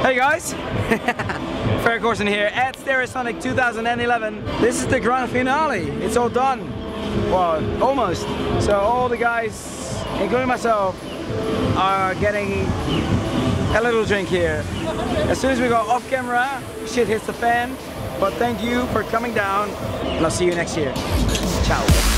Hey guys, Ferry Corsten here at Stereosonic 2011. This is the grand finale. It's all done. Well, almost. So all the guys, including myself, are getting a little drink here. As soon as we go off camera, shit hits the fan. But thank you for coming down, and I'll see you next year. Ciao.